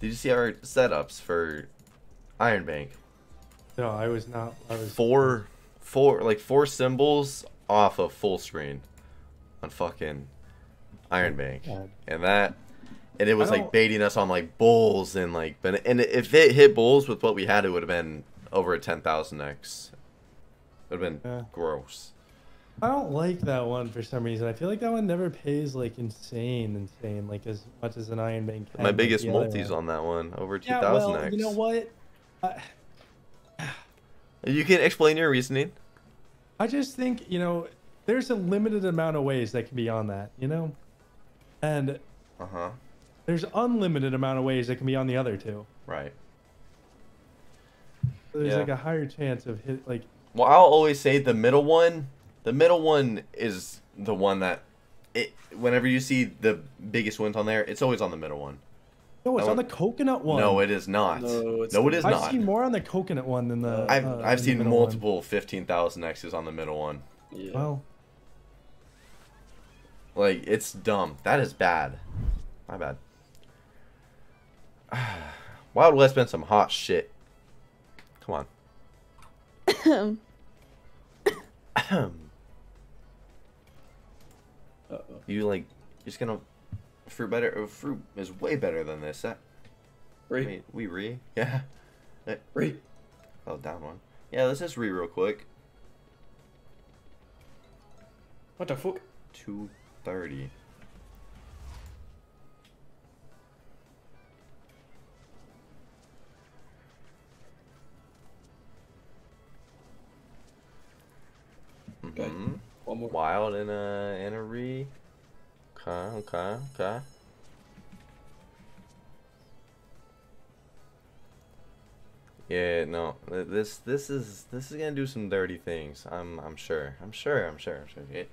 Did you see our setups for Iron Bank? No, I was not. I was Four, four, like four symbols off of full screen on fucking Iron oh, Bank, God. and that, and it was like baiting us on like bulls and like, and if it hit bulls with what we had, it would have been over a ten thousand x. It would have been Yeah. gross. I don't like that one for some reason. I feel like that one never pays like insane, insane, like as much as an Iron Bank. can My biggest multis on that one over two Yeah, thousand well, you know what? I, You can explain your reasoning. I just think you know there's a limited amount of ways that can be on that, you know, and Uh huh. there's unlimited amount of ways that can be on the other two. Right. So there's Yeah. like a higher chance of hit like Well, I'll always say the middle one. The middle one is the one that it. Whenever you see the biggest wins on there, it's always on the middle one. no, it's That on the coconut one. No, it is not. No, it's no, it is I've not. seen more on the coconut one than the. I've uh, I've seen middle one. multiple fifteen thousand X's on the middle one. Yeah. Well, Like it's dumb. That is bad. My bad. Wild West been some hot shit. Come on. Uh-oh. You like just gonna fruit better? uh, Fruit is way better than this. That Right. wait, we re yeah. Right. Oh, down one. Yeah, let's just re real quick. What the fuck? Two thirty. Okay. One more. Wild and a and a re. Okay, okay, okay. Yeah, no. This this is this is gonna do some dirty things. I'm I'm sure. I'm sure. I'm sure. I'm sure. It,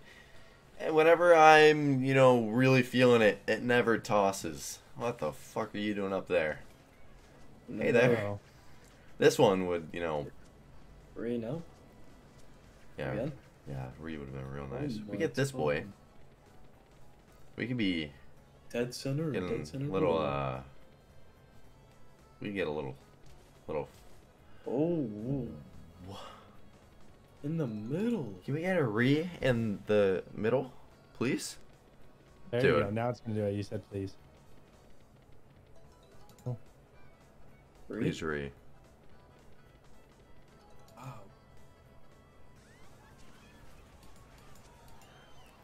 and whenever I'm you know really feeling it, it never tosses. What the fuck are you doing up there? Hey there. well, This one would you know Reno. yeah Again. yeah re would have been real nice. We get this boy. God. We could be Dead center. or Dead center. little uh we get a little little Oh. whoa. In the middle. can we get a re in the middle please there Do you it. go. Now it's gonna do it. You said please. Right? please re Wow.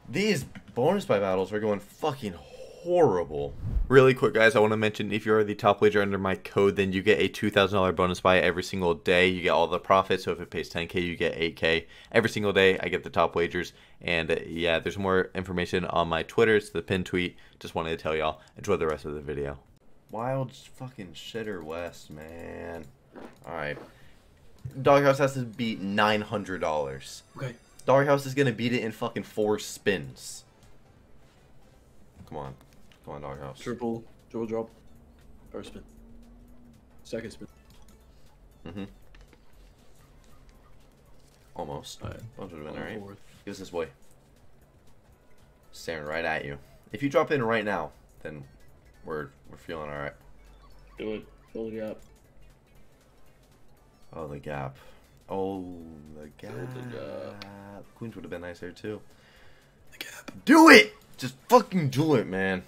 these bonus buy battles are going fucking horrible. Really quick guys i want to mention if you're the top wager under my code then you get a $2000 bonus buy every single day. You get all the profits so if it pays 10k you get 8k every single day i get the top wagers. And uh, yeah there's more information on my twitter. It's the pin tweet. Just wanted to tell y'all. Enjoy the rest of the video. Wild fucking shitter west man. All right doghouse has to beat $900 Okay. Doghouse is gonna beat it in fucking four spins. Come on, come on, Doghouse. Triple. Triple drop. First spin. Second spin. Mm-hmm. Almost. Alright. Both would have been alright. fourth. Give us this boy. Staring right at you. If you drop in right now, then we're we're feeling alright. Do it. Fill the gap. Oh, the gap. Oh, the gap. the gap. Queens would have been nice there too. The gap. Do it! Just fucking do it, man.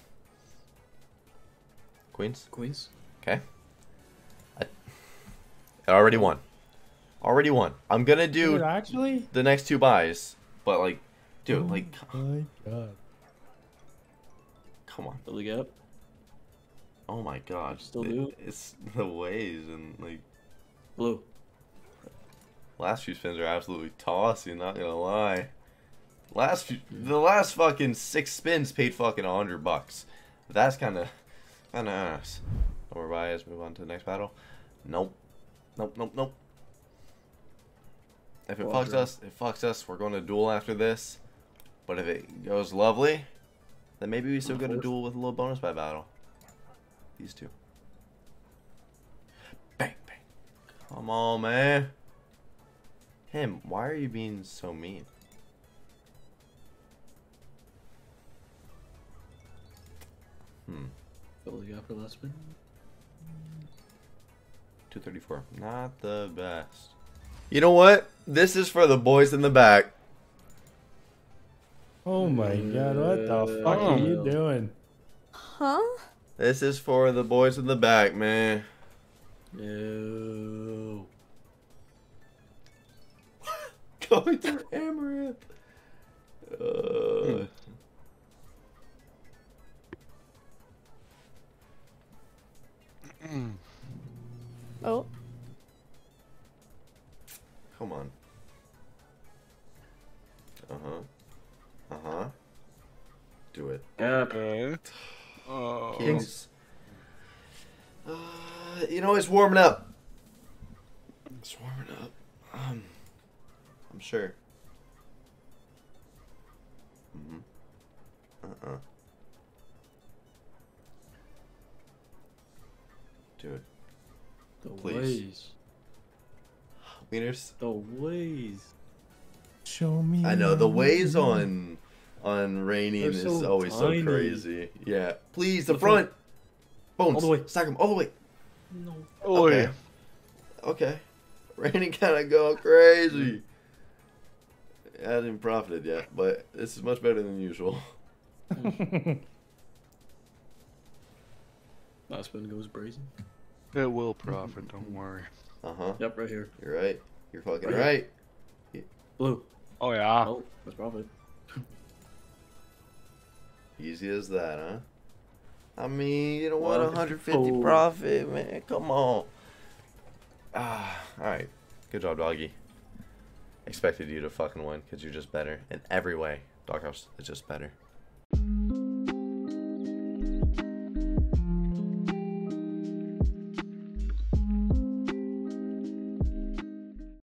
Queens. Queens. Okay. I, I already won. Already won. I'm gonna do Dude, actually. the next two buys, but like, dude, oh like, Oh my god. come on. Fill the gap. Oh my god. Still It- do it? It's the ways and like Blue. last few spins are absolutely tossing. Not gonna lie. Last few, the last fucking six spins paid fucking a hundred bucks. That's kind of kind of ass. More buys. Move on to the next battle. Nope. Nope. Nope. Nope. If it fucks us, it fucks us. We're going to duel after this. But if it goes lovely, then maybe we still go to Fourth. duel with a little bonus by battle. These two. Bang bang. Come on, man. Him, why are you being so mean? Hmm. Fill the gap for last spin. 234. Not the best. You know what? This is for the boys in the back. Oh my god, what the fuck are you doing? Huh? This is for the boys in the back, man. No. Going through Amaranth. Uh, Do it. Yeah. Okay. Oh. Kings. Uh, you know, it's warming up. It's warming up. Um, I'm sure. hmm Uh-uh. Dude, The Please. ways. wieners. The ways. Show me. I know the ways way. on on raining They're is so always so crazy. Yeah, please the The front. Bones. All the way. Stack them all the way. No. Oh, Okay. yeah. Okay. Raining kind of going crazy. I haven't profited yet, but this is much better than usual. Last spin goes brazen. It will profit, don't worry. Uh huh. Yep, right here. You're right. You're fucking Right. right. Blue. Oh, yeah. Oh, that's profit. Easy as that, huh? I mean, you know what? 150 oh. profit, man. Come on. Ah, all right. Good job, doggy. Expected you to fucking win because you're just better in every way. Doghouse is just better.